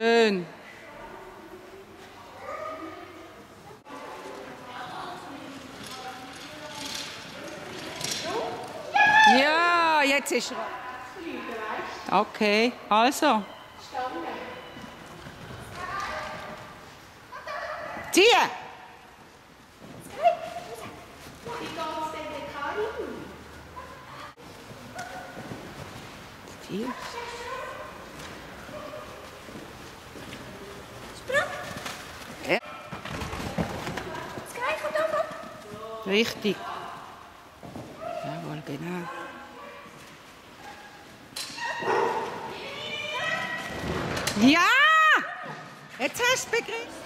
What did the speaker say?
Schön. Ja, jetzt ist er. Okay, also. Zieh! Zieh. Ja. Richtig. Jawohl, genau. Ja! Jetzt hast du begriffen.